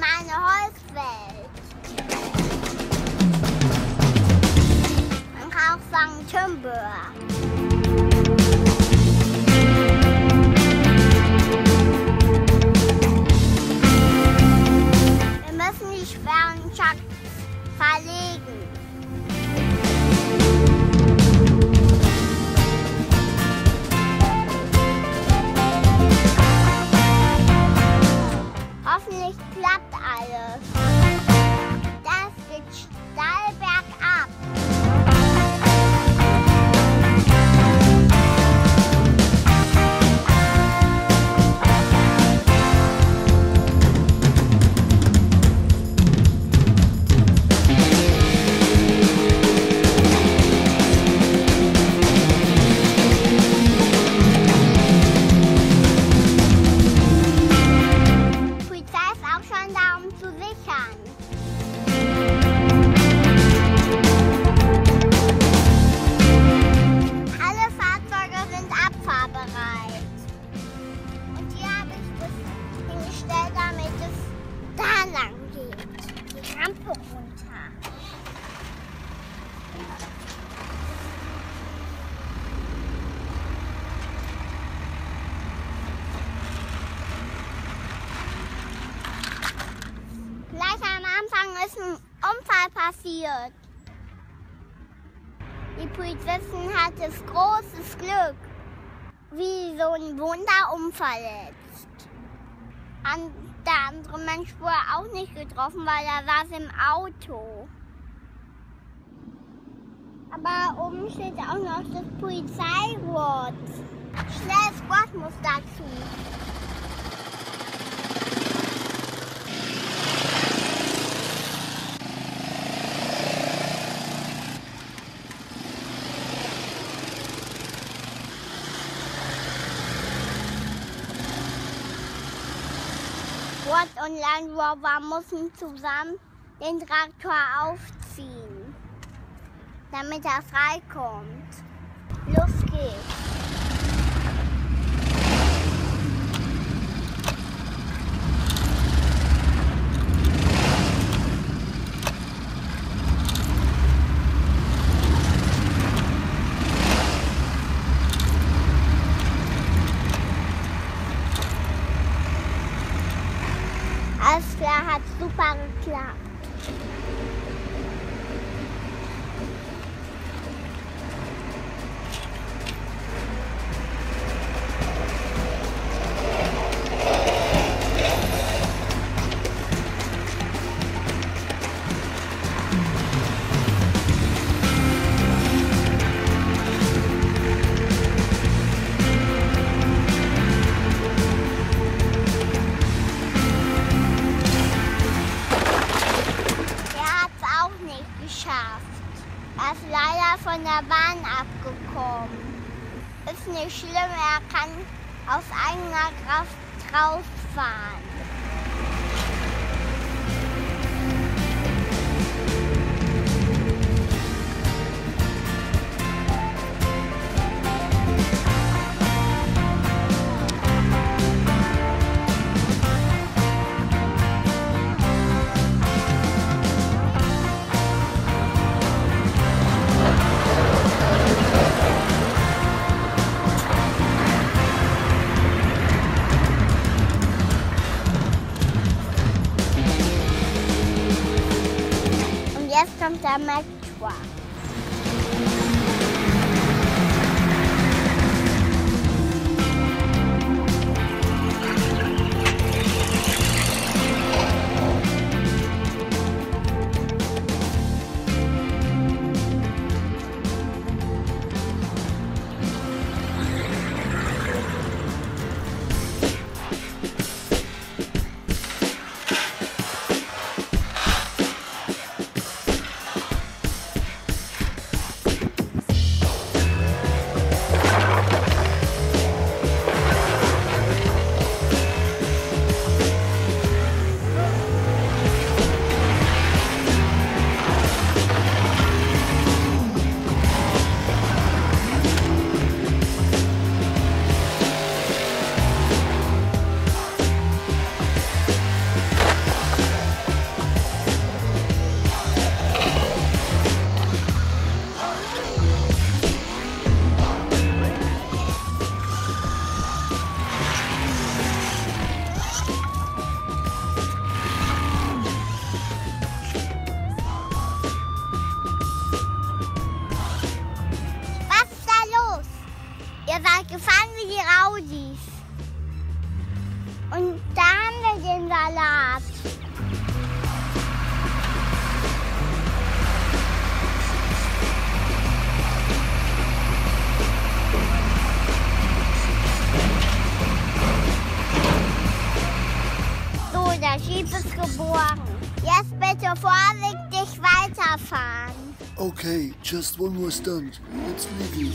meine Holzwelt. Man kann auch sagen Timber. Ist ein Unfall passiert. Die Polizistin hatte großes Glück, wie so ein Wunder unverletzt. An, der andere Mensch wurde auch nicht getroffen, weil er saß im Auto. Aber oben steht auch noch das Polizeiwort. Schnelles Wort muss dazu. Ford und Land Rover müssen zusammen den Traktor aufziehen, damit er freikommt. Los geht's. Alles klar, hat super geklappt. Ist nicht schlimm, er kann aus eigener Kraft from. haben wir die Audis. Und dann haben wir den Salat. So, der Schieb ist geboren. Jetzt bitte vorsichtig. Okay, just one more stunt. Let's leave you.